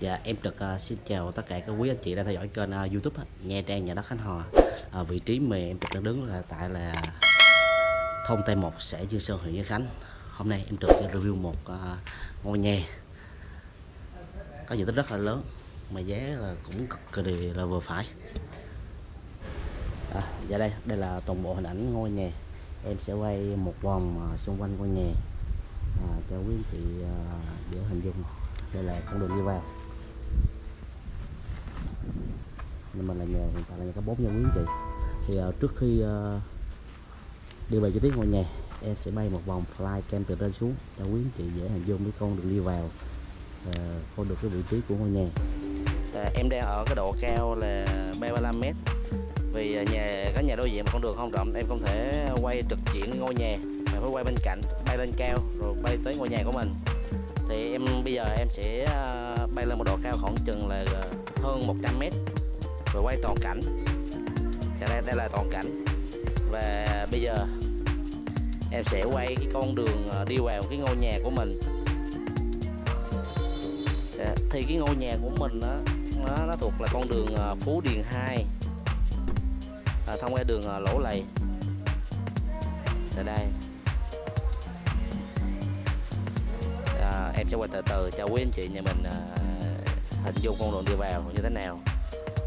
Dạ em Trực uh, ờ, xin chào tất cả các quý anh chị đang theo dõi kênh uh, YouTube uh, Nha Trang nhà đất Khánh Hòa. Uh, vị trí mà em Trực đang đứng là tại là thôn Tây Một xã Dương Sơn huyện Gia Khánh. Hôm nay em Trực sẽ review một uh, ngôi nhà có diện tích rất là lớn mà giá là cũng cực kỳ là vừa phải. À, dạ đây đây là toàn bộ hình ảnh ngôi nhà. Em sẽ quay một vòng uh, xung quanh ngôi nhà uh, cho quý anh chị uh, dễ hình dung. Đây là con đường đi vào. Nhưng mình là nhà hiện tại là nhà có bốn nhân quý anh chị. Thì uh, trước khi uh, đi vào chi tiết ngôi nhà em sẽ bay một vòng fly cam từ trên xuống cho quý anh chị dễ hình dung cái con đường đi vào uh, con được cái vị trí của ngôi nhà. À, em đang ở cái độ cao là 35 mét. Vì nhà có nhà đối diện mà con đường không rộng em không thể quay trực diện ngôi nhà mà phải quay bên cạnh bay lên cao rồi bay tới ngôi nhà của mình. Thì em bây giờ em sẽ bay lên một độ cao khoảng chừng là hơn 100 mét rồi quay toàn cảnh. Đây, đây là toàn cảnh. Và bây giờ em sẽ quay cái con đường ờ, đi vào cái ngôi nhà của mình. Dạ, thì cái ngôi nhà của mình đó, nó, nó thuộc là con đường ờ, Phú Điền 2 à, ờ, thông qua đường Lỗ Lầy. Ở đây. À, em sẽ quay từ từ cho quý anh chị nhà mình à, hình dung con đường đi vào như thế nào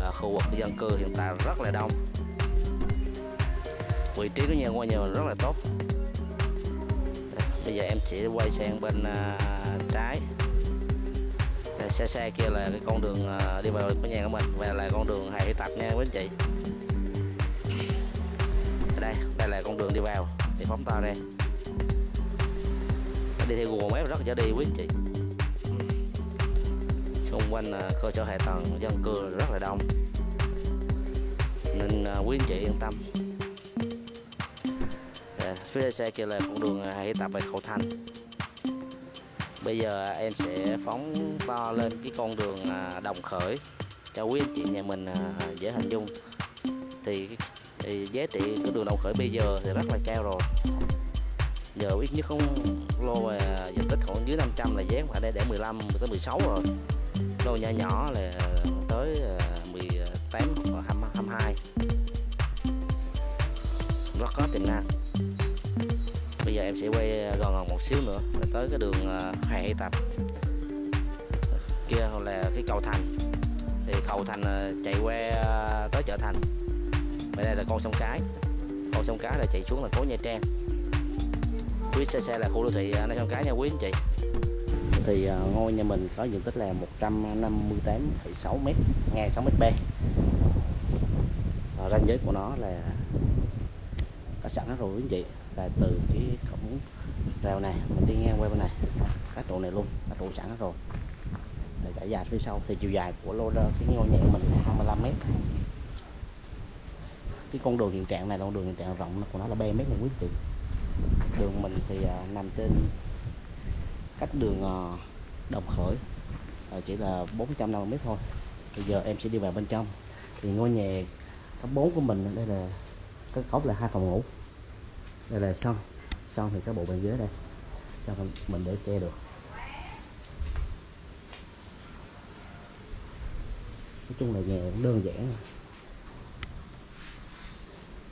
à, khu vực dân cư hiện tại rất là đông. Vị trí của nhà ngôi nhà rất là tốt. Bây giờ em sẽ quay sang bên à, trái. À, xe xe kia là cái con đường à, đi vào của nhà của mình và là con đường hệ tập nha quý anh chị. Đây đây là con đường đi vào thì phóng to ra. Đi theo Google Maps rất dễ đi quý anh chị xung quanh ờ, cơ sở hạ tầng dân cư rất là đông. Nên ờ, quý anh chị yên tâm. Dạ, phía xe kia là con đường ờ, hải tập về khẩu thanh bây giờ em sẽ phóng to lên cái con đường đồng khởi cho quý anh chị nhà mình dễ hình dung. Thì, thì giá trị cái đường đồng khởi bây giờ thì rất là cao rồi. Giờ ít nhất không lô về diện tích khoảng dưới 500 là giá ở đây để 15 tới 16 rồi lô nhỏ nhỏ là tới ờ, 18 hoặc 22 rất có tiềm năng. Bây giờ em sẽ quay gần gần một xíu nữa là tới cái đường ờ, hệ tập. Kia là cái cầu thành. Thì cầu thành ờ, chạy qua tới chợ thành. Bên đây là con sông cái. Con sông cái là chạy xuống thành phố nha trang. Quý xe xe là khu đô thị nơi sông cái nha, quý anh chị thì à, ngôi nhà mình có diện tích là 158,6 m ngang 6 m b. Và ranh giới của nó là có sẵn rồi quý anh chị là từ cái cổng rào này mình đi ngang qua bên này các trụ này luôn các trụ sẵn rồi. Để trải dài phía sau thì chiều dài của lô đơ cái ngôi nhà mình là 25 m cái con đường hiện trạng này con đường hiện trạng rộng của nó là 3 mét này quý anh chị. Đường mình thì uh, nằm trên cách đường ờ, Đồng Khởi. Ờ, chỉ là 450 mét thôi. Bây giờ em sẽ đi vào bên trong. Thì ngôi nhà số 4 của mình, đây là cái cốc là hai phòng ngủ. Đây là xong. Xong thì cái bộ bên dưới đây. Cho mình để xe được. Nói chung là nhà cũng đơn giản.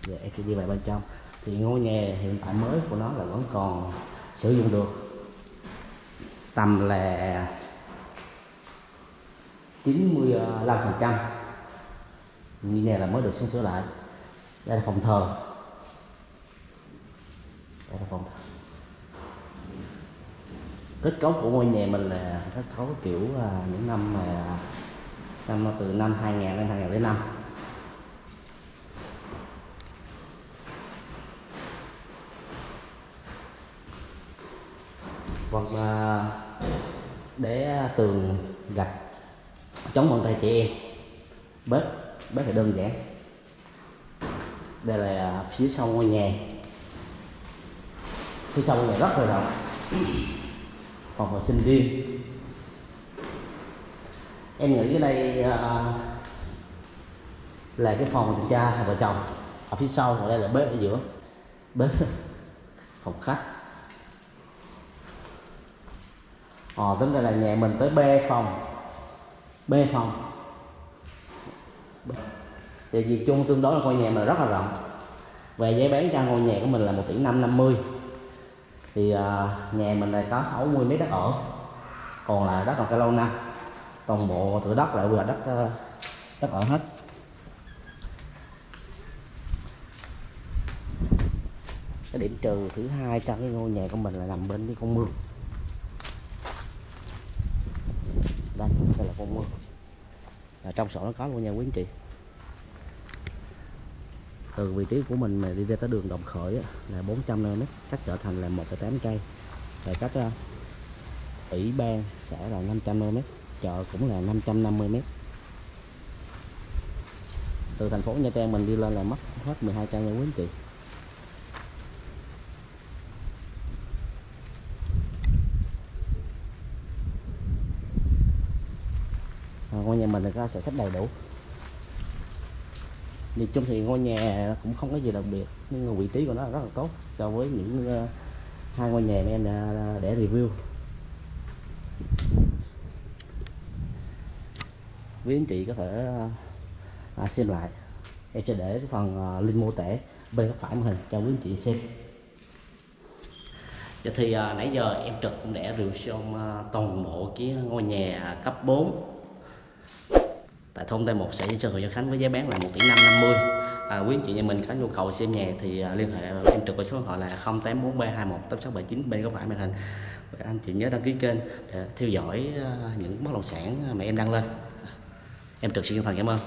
Giờ em sẽ đi vào bên trong. Thì ngôi nhà hiện tại mới của nó là vẫn còn sử dụng được tầm là 95 phần trăm. Như này là mới được xuống sửa lại. Đây là phòng thờ. Đây là phòng thờ. Kết cấu của ngôi nhà mình là kết cấu kiểu à, những năm mà, năm từ năm 2000 đến 2005 hoặc là để tường gạch chống bàn tay chị em. Bếp bếp thì đơn giản. Đây là phía sau ngôi nhà. Phía sau ngôi nhà rất là rộng. Phòng vệ sinh riêng. Em nghĩ cái đây à, là cái phòng của cha hai vợ chồng. Ở phía sau còn đây là bếp ở giữa. Bếp, phòng khách. Ờ tính ra là nhà mình tới b phòng. B phòng. Thì việc chung tương đối là ngôi nhà mình rất là rộng. Về giá bán cho ngôi nhà của mình là 1 tỷ 550 thì uh, nhà mình này có 60 mét đất ở. Còn là đất còn cái lâu năm. Toàn bộ thửa đất lại vừa đất uh, đất ở hết. Cái điểm trừ thứ hai trong cái ngôi nhà của mình là nằm bên cái con mương. Là con trong sổ nó có luôn nha quý anh chị từ vị trí của mình mà đi ra tới đường Đồng Khởi á, là 400 m cách trở thành là 1,8 cây. Và cách uh, ủy ban xã là 500 m chợ cũng là 550 m từ thành phố Nha Trang mình đi lên là mất hết 12 cây nha quý anh chị à, ngôi nhà mình thì có sẽ thích đầy đủ. Nhìn chung thì ngôi nhà cũng không có gì đặc biệt nhưng mà vị trí của nó rất là tốt so với những uh, hai ngôi nhà mà em đã để review. Quý anh chị có thể uh, à, xem lại. Em sẽ để cái phần uh, link mô tả bên góc phải màn hình cho quý anh chị xem. Vậy thì à, nãy giờ em trực cũng đã review xong à, toàn bộ cái ngôi nhà cấp 4 tại thôn T1 xã Nhân Sơn huyện Khánh với giá bán là 1 tỷ 550 à, quý anh chị nhà mình có nhu cầu xem nhà thì à, liên hệ em trực qua số điện thoại là 0843218679 bên có phải màn hình. Và anh chị nhớ đăng ký kênh để theo dõi à, những bất động sản mà em đăng lên. Em trực xin chân thành cảm ơn.